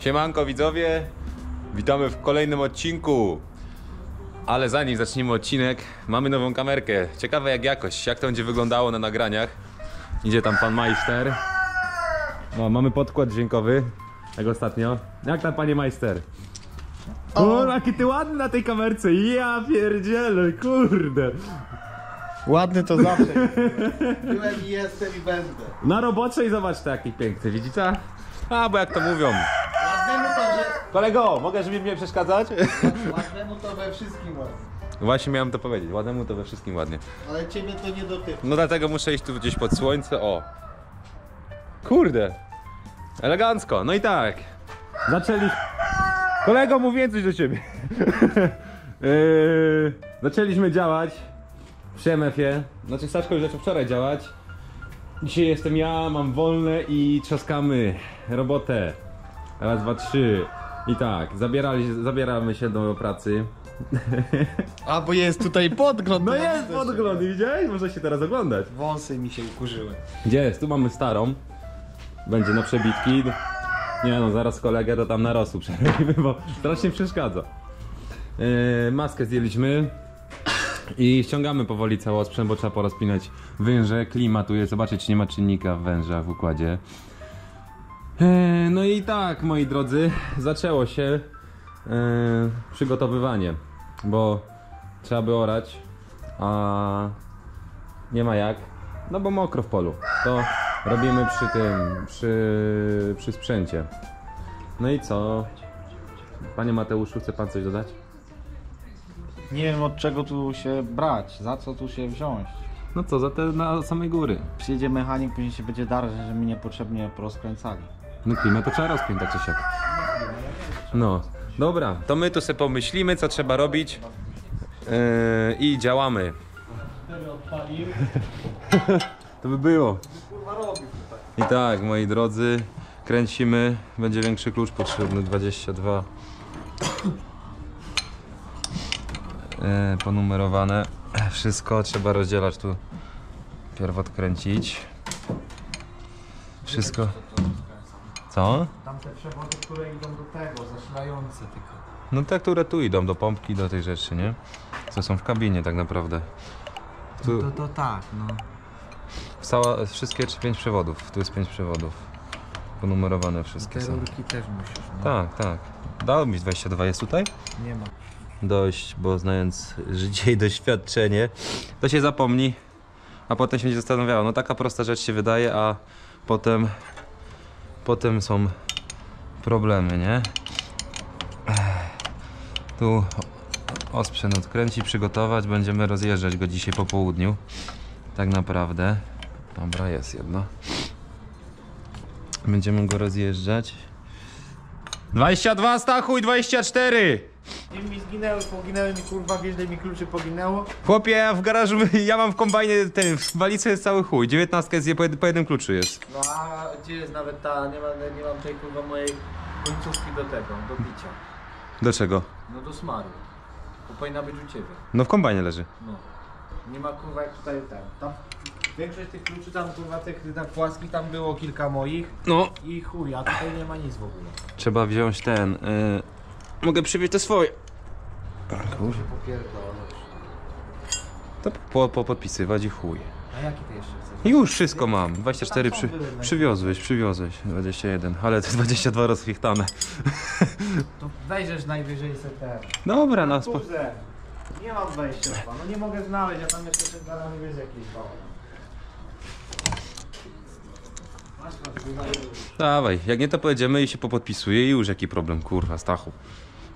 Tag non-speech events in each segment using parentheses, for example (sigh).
Siemanko widzowie, witamy w kolejnym odcinku. Ale zanim zaczniemy odcinek, mamy nową kamerkę. Ciekawe jak jakość, jak to będzie wyglądało na nagraniach. Idzie tam pan majster. No, mamy podkład dźwiękowy, jak ostatnio. Jak tam panie majster? O, jaki ty ładny na tej kamerce, ja pierdzielę, kurde. Ładny to zawsze. (laughs) Byłem i jestem i będę. Na robocze i zobacz to jaki piękny, widzicie? A, bo jak to mówią. Ładnemu to, że... Kolego, mogę żeby mnie przeszkadzać? Ładnemu to we wszystkim ładnie. Właśnie miałem to powiedzieć, ładnemu to we wszystkim ładnie. Ale ciebie to nie dotyczy. No dlatego muszę iść tu gdzieś pod słońce, o. Kurde. Elegancko, no i tak. Zaczęli... Kolego, mówię coś do ciebie. (laughs) yy, zaczęliśmy działać przy MF-ie. Znaczy Staszko już zaczął wczoraj działać. Dzisiaj jestem ja, mam wolne i trzaskamy robotę. Raz, dwa, trzy. I tak, zabierali, zabieramy się do pracy. A, bo jest tutaj podgląd. No jest podgląd, widziałeś? Można się teraz oglądać. Wąsy mi się ukurzyły. Gdzie jest? Tu mamy starą. Będzie na przebitki. Nie no, zaraz kolegę to tam na rosół przerobimy, bo strasznie przeszkadza. Yy, maskę zdjęliśmy i ściągamy powoli cały sprzęt, bo trzeba porozpinać węże. Klima tu jest, zobaczyć czy nie ma czynnika w wężach w układzie. Yy, no i tak, moi drodzy, zaczęło się yy, przygotowywanie, bo trzeba by orać, a nie ma jak, no bo mokro w polu. To robimy przy tym, przy, przy sprzęcie. No i co? Panie Mateuszu, chce pan coś dodać? Nie wiem od czego tu się brać, za co tu się wziąć. No co, za te na samej góry. Przyjedzie mechanik, później się będzie darzyć, że mi niepotrzebnie porozkręcali. No klimę to trzeba rozpiąć czy siak. No, dobra, to my tu sobie pomyślimy, co trzeba robić yy, i działamy. (laughs) To by było. I tak, moi drodzy, kręcimy. Będzie większy klucz potrzebny, 22. E, ponumerowane. (clears throat) Wszystko trzeba rozdzielać tu. Pierw odkręcić. Wszystko. Co? Tam te przewody, które idą do tego, zasilające tylko. No te, które tu idą, do pompki, do tej rzeczy, nie? Co są w kabinie tak naprawdę. Tu To, to tak, no. cała, wszystkie pięć przewodów. Tu jest pięć przewodów. Ponumerowane wszystkie Te są. rurki też musisz, no. Tak, tak. Dało mi 22 jest tutaj? Nie ma. Dość, bo znając życie i doświadczenie, to się zapomni, a potem się będzie zastanawiało. No taka prosta rzecz się wydaje, a potem, potem są problemy, nie? Tu osprzęt odkręcić, przygotować, będziemy rozjeżdżać go dzisiaj po południu. Tak naprawdę. Dobra, jest jedno. Będziemy go rozjeżdżać. 22 Stachu i 24! I mi zginęły, poginęły mi kurwa, wjeżdżaj mi kluczy poginęło. Chłopie, ja w garażu, ja mam w kombajnie, ten, w walicy jest cały chuj, 19 jest, je- po, jed- po jednym kluczu jest. No a gdzie jest nawet ta, nie mam, nie mam tej kurwa mojej końcówki do tego, do bicia. Do czego? No do smaru. To powinna być u ciebie. No w kombajnie leży. No. Nie ma kurwa jak tutaj ten. Tam większość tych kluczy tam kurwa tych tak płaskich tam było kilka moich No. i chuj, a tutaj nie ma nic w ogóle. Trzeba wziąć ten, y... mogę przywieźć te swoje. Kurwa. Się popierdolę. To po, po podpisywać i chuj. A jaki ty jeszcze chcesz? Już wszystko mam, 24 przy, przywiozłeś, przywiozłeś, 21, ale te 22 rozchwichtane. To wejdziesz najwyżej se ten. Dobra, no spo... Kurde, nie mam wejścia chyba, no nie mogę znaleźć, a tam jeszcze ten garaż jest jakiś bałagan. Masz, masz. Dawaj, jak nie to pojedziemy i się popodpisuje i już jaki problem, kurwa, Stachu.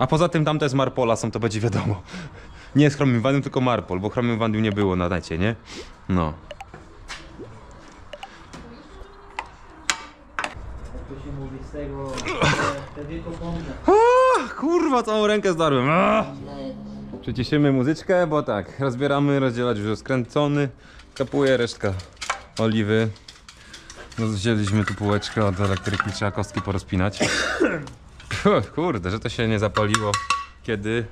A poza tym tamte z Marpola są, to będzie wiadomo. Nie z Chromium Vandium, tylko Marpol, bo Chromium Vandium nie było na necie, nie? No. Jak to się mówi z tego. Ach, kurwa, całą rękę zdarłem. Ach. Przyciszymy muzyczkę, bo tak, rozbieramy, rozdzielać już skręcony, kapuje resztka oliwy. No, wzięliśmy tu półeczkę od elektryki, trzeba kostki porozpinać. (laughs) Kurde, że to się nie zapaliło, kiedy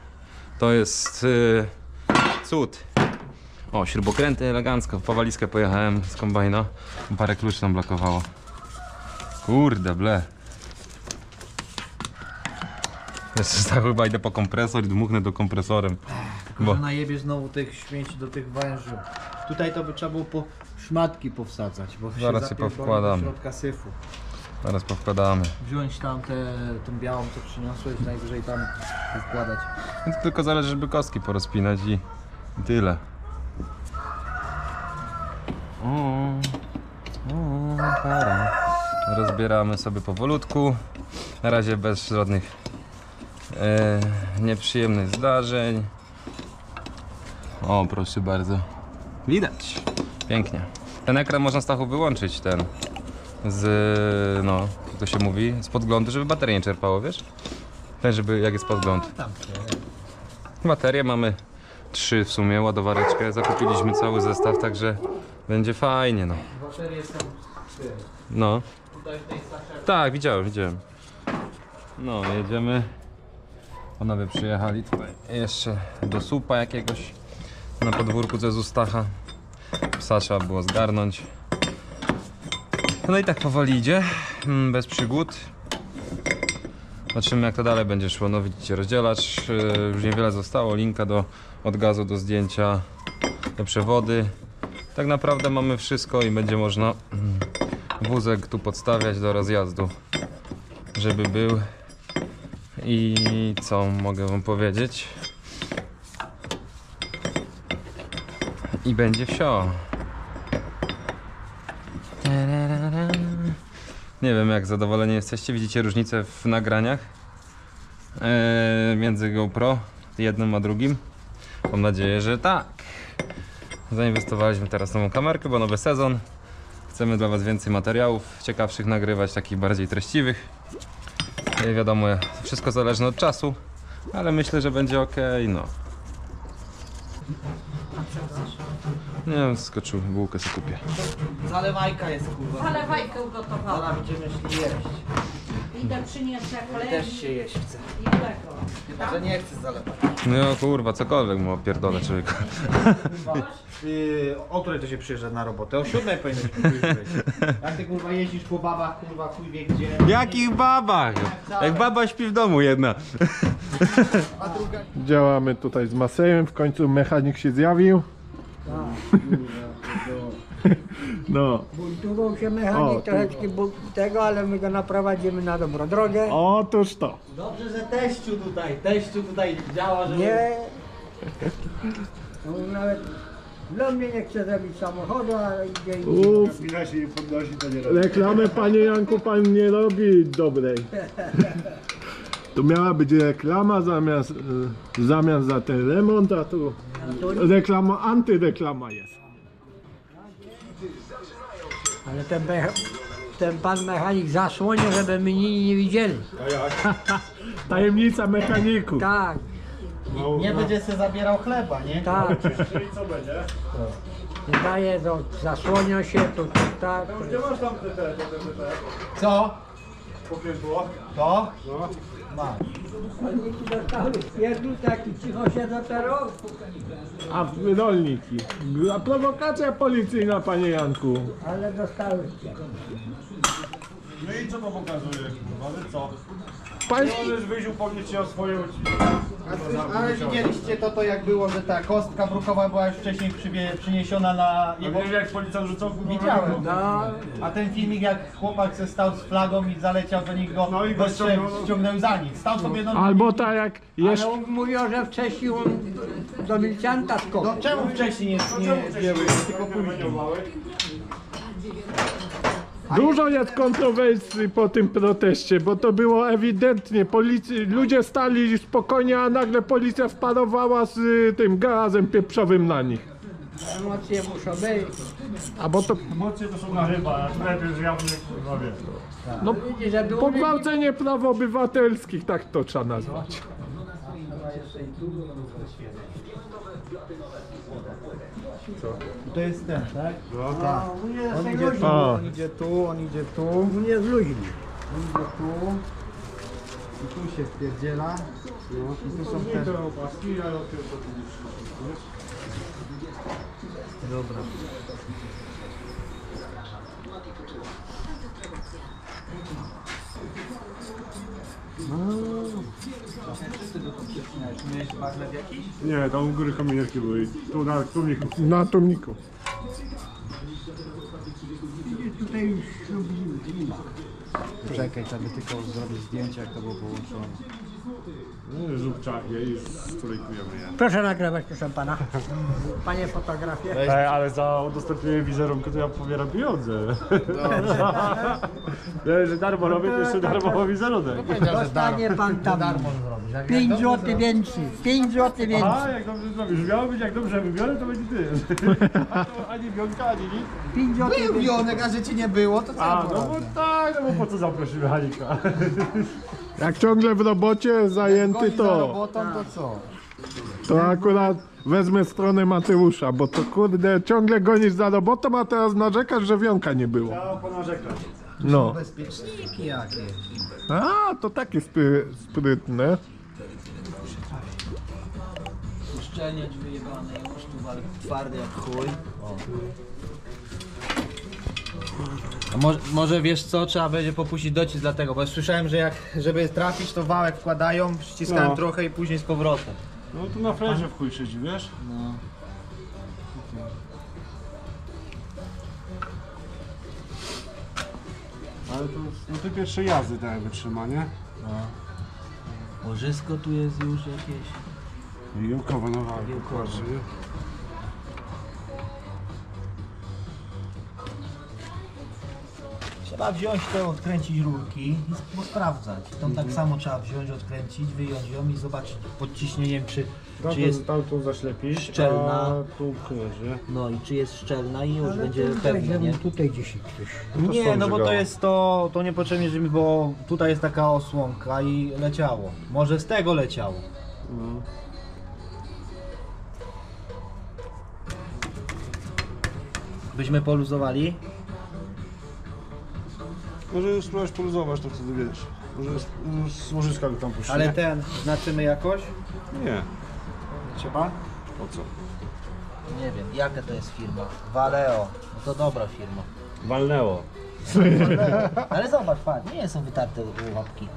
to jest yy, cud. O, śrubokręty elegancko, po walizkę pojechałem z kombajna, parę kluczy nam blokowało. Kurde, ble. Jeszcze (laughs) tak chyba idę po kompresor i dmuchnę do kompresorem. Bo najebie znowu tych śmieci do tych węży. Tutaj to by trzeba było po szmatki powsadzać, bo Zaraz się zapierdoli powkładamy. do środka syfu. Zaraz powkładamy. Wziąć tam tę tą białą, co przyniosłeś, najwyżej tam wkładać. Więc tylko zależy, żeby kostki porozpinać i i tyle. O, o, para. Rozbieramy sobie powolutku. Na razie bez żadnych e, nieprzyjemnych zdarzeń. O, proszę bardzo. Widać. Pięknie. Ten ekran można Stachu wyłączyć, ten z, no, jak to się mówi, z podglądu, żeby baterie nie czerpało, wiesz? Ten, żeby, jak jest podgląd. Tam Baterie mamy trzy w sumie, ładowareczkę. Zakupiliśmy cały zestaw, także będzie fajnie, no. Baterie są ty, No, tutaj w tej tak, widziałem, widziałem. No, jedziemy. Panowie przyjechali tutaj jeszcze do słupa jakiegoś na podwórku ze Zustacha. Psa trzeba było zgarnąć. No i tak powoli idzie, mm, bez przygód. Zobaczymy jak to dalej będzie szło. No widzicie, rozdzielacz, yy, już niewiele zostało. Linka do, od gazu do zdjęcia, te przewody. Tak naprawdę mamy wszystko i będzie można mm, wózek tu podstawiać do rozjazdu, żeby był. I co mogę wam powiedzieć? I będzie wsio. Nie wiem jak zadowoleni jesteście, widzicie różnicę w nagraniach eee, między GoPro jednym a drugim? Mam nadzieję, że tak. Zainwestowaliśmy teraz nową kamerkę, bo nowy sezon. Chcemy dla Was więcej materiałów ciekawszych nagrywać, takich bardziej treściwych. I wiadomo, wszystko zależne od czasu, ale myślę, że będzie ok. No. Nie wiem, skoczył, bułkę sobie kupię. Zalewajka jest kurwa. Zalewajkę ugotowałam. Zaraz będziemy szli jeść. Idę przyniosę chleb Też się jeść chce. i tego. Że nie chcę zalewać. No kurwa, cokolwiek mu opierdolę człowieku. (laughs) Yy, o której to się przyjeżdża na robotę? O siódmej już być. Jak ty kurwa jeździsz po babach, kurwa chuj wie gdzie. Jakich babach? Jak baba śpi w domu jedna. Działamy tutaj z Masejem, w końcu mechanik się zjawił. No, Buntował się mechanik O, troszeczkę bu- tego, ale my go naprowadzimy na dobrą drogę. otóż to. Dobrze, że teściu tutaj, teściu tutaj działa, żeby... Nie. On nawet dla mnie nie chce zrobić samochodu, a idzie i Uf, reklamę panie Janku pan nie robi dobrej. (laughs) To miała być reklama zamiast, e, w zamian za ten remont, a tu reklama, antyreklama jest. Ale ten, mecha- ten pan mechanik zasłonił, żeby my inni nie widzieli. (laughs) Tajemnica mechaników. Tak, Nie będzie se zabierał chleba, nie? tak. (laughs) Daje to, zasłonią się, to, to tak. Co? To? Masz. Rolniki dostały pierdół taki, cicho się teraz. A rolniki. A prowokacja policyjna panie Janku. Ale dostały. No i co to pokazuje, kurwa, że co? Pański Możesz wyjść upomnieć się o swoje A, ale widzieliście to, to jak było, że ta kostka brukowa była już wcześniej przyniesiona na... Nie wiem jak policjant rzucał kurwa, Widziałem. No, A ten filmik jak chłopak se stał z flagą i zaleciał do nich go, No i go go strzel- ściągnął. ściągnął za nich. Stał sobie no, Albo tak jak jeszcze... ale on mówił, że wcześniej on do milicjanta No skoczył. czemu wcześniej nie, nie zdjęły, tylko później? Dużo jest kontrowersji po tym proteście, bo to było ewidentnie, policji, ludzie stali spokojnie, a nagle policja wparowała z y, tym gazem pieprzowym na nich. Emocje muszą być. A bo to Emocje to są na chyba, a jest jawny, kurwa no, że był pogwałcenie praw obywatelskich, tak to trzeba nazwać. To jest ten, tak? No. Tak. No, On idzie tu, A. on idzie tu, on idzie tu, nie z ludźmi. on idzie tu. I tu się wpierdziela. I tu są te... Dobra. Nie, tam u góry kominiarki były. Tu na tłumiku. Na tłumiku. Czekaj, trzeba by tylko zrobić zdjęcie, jak to było połączone. No, Żółk czachnie i stulejkujemy je. Proszę nagrywać, proszę pana. Panie fotografie. Ej, ale za udostępnienie wizerunku to ja pobieram pieniądze. Nie, (laughs) że darmo robię, to jeszcze darmo wizerunek. Dostanie pan tam Darmo zrobić. Jak 5 zł więcej. 5 zł więcej. A, jak dobrze zrobisz. Miało być, jak dobrze wybiorę, to będzie ty. (laughs) A to ani wiątka, ani nic. 5 zł Był. Jonek, a że ci nie było, to co A, no bo tak, no bo po co zaprosić mechanika? Jak ciągle w robocie zajęty, Goni za to, robotą, to co? to akurat wezmę stronę Mateusza, bo to kurde, ciągle gonisz za robotą, a teraz narzekasz, że wiąka nie było. Ponarzekać. No. Bezpieczniki jakie. A, to takie spry, sprytne. Uszczelniacz wyjebany, już tu wal- twardy jak chuj. O. A może, może wiesz co, trzeba będzie popuścić docisk dlatego, bo słyszałem, że jak żeby trafić to wałek wkładają, ściskają No. trochę i później z powrotem. No tu na flerze w chuj siedzi, wiesz? No. Ale to no ty pierwsze jazdy tak jakby trzyma, nie? Łożysko tu jest już jakieś. I Jąkowa. dokładnie, nie? Trzeba wziąć to, odkręcić rurki i sprawdzać. Tą tak samo trzeba wziąć, odkręcić, wyjąć ją i zobaczyć pod ciśnieniem, czy, czy jest tamtą zaślepisz, szczelna. a tu pchniesz, nie? no i czy jest szczelna i już będzie pewnie, nie? tutaj gdzieś ktoś. to Nie, stąd no bo to żygała. jest to, to niepotrzebnie, żeby, bo tutaj jest taka osłonka i leciało. Może z tego leciało. No. Byśmy poluzowali. Może spróbować poluzować to wtedy wiesz. Może z, łożyska go tam puścić. Ale ten znaczymy jakoś? Nie. Trzeba? Po co? Nie wiem, jaka to jest firma? Valeo. No to dobra firma. Walnęło. Ale zobacz, patrz, nie są wytarte łapki.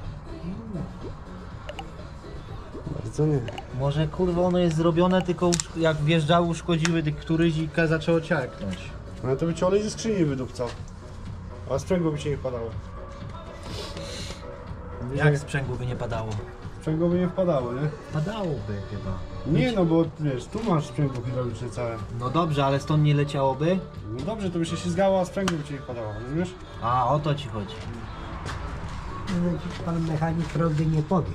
Bardzo nie. Może kurwa ono jest zrobione, tylko usz- jak wjeżdżały uszkodziły tych któryś i ka- zaczęło ciarknąć. Ale to by cię olej ze skrzyni wydupcał. A sprzęgło by cię nie wpadało. Jak sprzęgło by nie padało? Sprzęgło by nie wpadało, nie? Padałoby chyba. Nie no, bo wiesz, tu masz sprzęgło hydrauliczne całe. No dobrze, ale stąd nie leciałoby? No dobrze, to by się ślizgało, a sprzęgło by cię nie wpadało, rozumiesz? A, o to ci chodzi. Pan mechanik prawdy nie powie.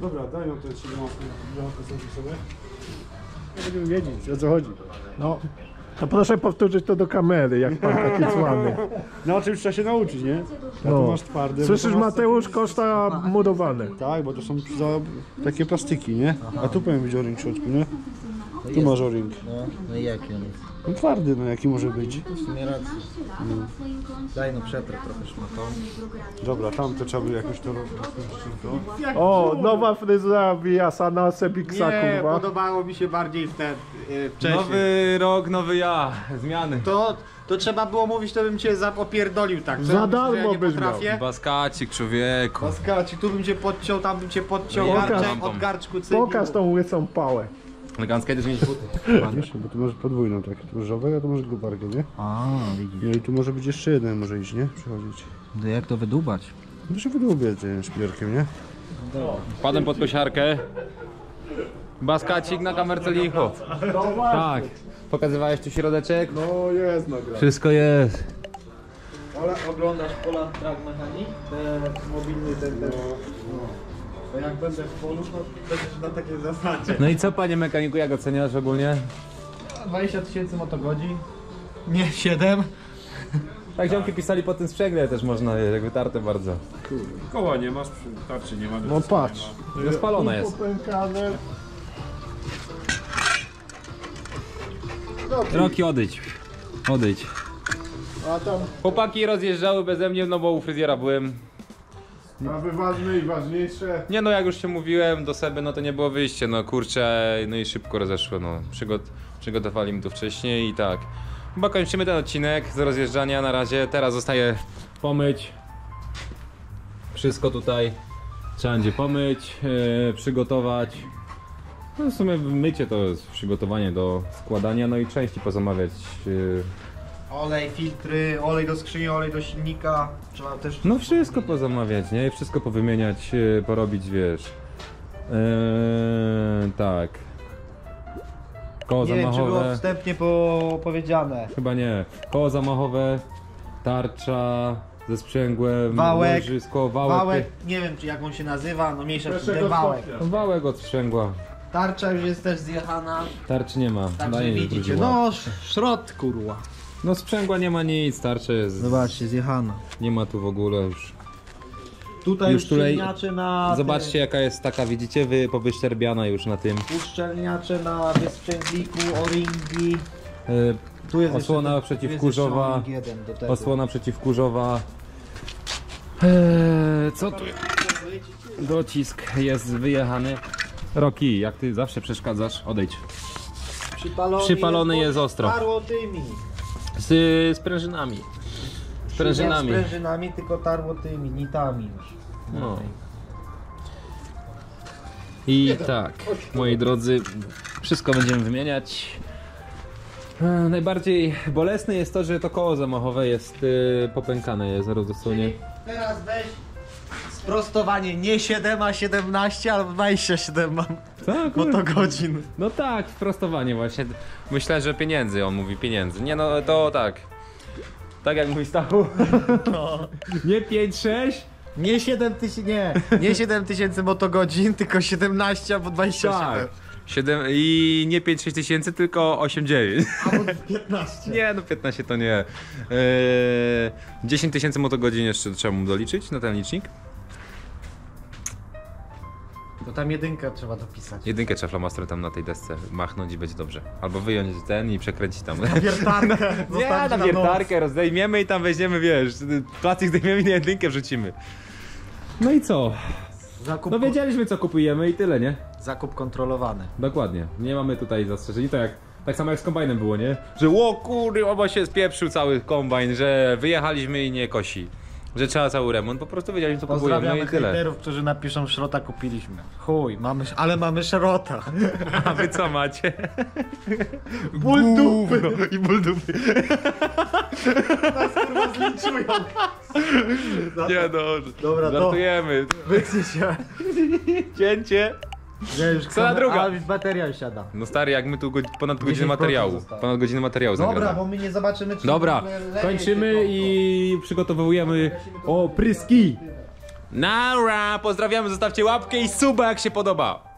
Dobra, daj nam te 7 sobie. Nie będziemy wiedzieć, o co chodzi. No. To proszę powtórzyć to do kamery, jak pan taki. No o czymś trzeba się nauczyć, nie? No. tu masz twarde. bo Słyszysz to masz Mateusz Koszta murowane. Tak, bo to są za takie plastiki, nie? A tu powinien być o-ring w środku, nie? Tu masz o-ring. No, no i jaki on jest? No twardy, no jaki może być. W sumie rację. Daj no przetrę trochę szmatą. Dobra, tam to trzeba by jakoś to robić. O, nowa fryzura Viasana Sebiksa, kurwa. podobało mi się bardziej ten yy, wcześniej. Nowy rok, nowy ja. Zmiany. To, to trzeba było mówić, to bym cię tak. Co Za ja myślę, że darmo ja nie byś potrafię? Baskacik, człowieku. Baskacik, tu bym cię podciął, tam bym cię podciął, Pokaż. garczek, od garczku cygiel. Pokaż tą łysą pałę. Elegancka, jedziesz mieć buty. Wiesz, bo tu masz podwójną, tak różowego, a to może grubarkę, nie? A, widzisz. No i tu może być jeszcze jeden, może iść, nie? Przechodzić. To jak to wydubać? No się wydłubię tym szpierkiem, nie? Wpadłem pod kosiarkę. Baskacik na kamerce licho. Tak. Pokazywałeś tu środeczek? No jest nagra. Wszystko jest. Ale oglądasz Poland Track Mechanic? Te mobilny ten, ten. To jak będę w polu, to będziesz na takiej zasadzie. No i co panie mechaniku, jak oceniasz ogólnie? 20 tysięcy motogodzin. Nie, 7. Tak ziomki pisali po tym sprzęgle też można, jak wytarte bardzo. Koła nie masz, tarczy nie ma. No patrz. No spalona jest. Popękane. Roki odejdź. Odejdź. A tam Chłopaki rozjeżdżały beze mnie, no bo u fryzjera byłem. Sprawy ważne i ważniejsze. Nie no, jak już się mówiłem do Seby, no to nie było wyjście, no kurczę, no i szybko rozeszło, no. Przygot przygotowali mi to wcześniej i tak. Chyba kończymy ten odcinek z rozjeżdżania na razie. Teraz zostaje pomyć wszystko tutaj, Trzeba będzie pomyć, e, przygotować. No w sumie mycie to jest przygotowanie do składania, no i części pozamawiać. e, Olej, filtry, olej do skrzyni, olej do silnika. Trzeba też... No wszystko pozamawiać, nie? Wszystko powymieniać, e, porobić, wiesz. E, tak. Koło Nie wiem, czy było zamachowe. wstępnie po... powiedziane. Chyba nie. Koło zamachowe, tarcza ze sprzęgłem, Wałek. łożysko, wałek. Wałek, nie wiem czy jak on się nazywa, no mniejsza z tym, wałek. stopnia. Wałek od sprzęgła. Tarcza już jest też zjechana, Tarczy nie ma. także Daję widzicie, no sz- szrot kurwa. No sprzęgła nie ma nic, tarcze jest. Zobaczcie, zjechana. Nie ma tu w ogóle już. Tutaj Już już tutaj- uszczelniacze na... Zobaczcie jaka jest taka, widzicie, wy powyszczerbiana już na tym. Tym, uszczelniacze na wysprzęgliku, o-ringi. Yy, Tu jest Osłona jeszcze, ten- przeciwkurzowa. tu jest jeszcze o-ring jeden do tego. osłona przeciwkurzowa. Eee, co tu? Docisk jest wyjechany. Roki, jak ty zawsze przeszkadzasz, odejdź. Przypalony, Przypalony jest ostro. Z y, sprężynami. Nie Sprężynami. sprężynami, tylko tarło tymi, nitami już. No. I tak, moi drodzy, wszystko będziemy wymieniać. E, Najbardziej bolesne jest to, że to koło zamachowe jest y, popękane, jest zaraz dosłownie. Teraz weź sprostowanie, nie 7, a 17, albo 27 mam Tak, motogodzin. no tak, sprostowanie właśnie. Myślę, że pieniędzy, on mówi pieniędzy. Nie no, to tak. Tak jak mówi Stachu. (laughs) Nie 5-6, Nie 7 tysięcy, nie, nie 7 tysięcy motogodzin, tylko 17 albo 27. tak. 7 i nie 5-6 tysięcy, tylko 8-9. Albo 15. (laughs) Nie, no 15 to nie. Eee, 10 tysięcy motogodzin jeszcze trzeba mu doliczyć na ten licznik. To tam jedynkę trzeba dopisać. Jedynkę trzeba flamastrem tam na tej desce machnąć i będzie dobrze. Albo wyjąć ten i przekręcić tam. Wiertarkę. (laughs) Nie, zostawić na noc. wiertarkę rozdejmiemy i tam weźmiemy, wiesz, plastik zdejmiemy i na jedynkę wrzucimy. No i co? Zakup, No wiedzieliśmy co kupujemy i tyle, nie? zakup kontrolowany. Dokładnie. Nie mamy tutaj zastrzeżeń. To jak, tak samo jak z kombajnem było, nie? Że ło kurde, obo się spieprzył cały kombajn, że wyjechaliśmy i nie kosi. Że trzeba cały remont, po prostu wiedzieliśmy co kupujemy no Pozdrawiamy i tyle. hejterów, którzy napiszą szrota kupiliśmy. Chuj, mamy, ale mamy szrota. (laughs) A wy co macie? (laughs) Ból dupy. Gówno I ból dupy. Nie no, Dobra, to żartujemy. wytnie się. Cięcie. Nie, już Scena druga. A już bateria już siada. No stary, jak my tu go, ponad godzinę 10% materiału. zostało. Ponad godzinę materiału Dobra, zagramy. bo my nie zobaczymy czy Dobra, w ogóle leje kończymy i przygotowujemy o pryski. Nara, pozdrawiamy, zostawcie łapkę i suba jak się podoba.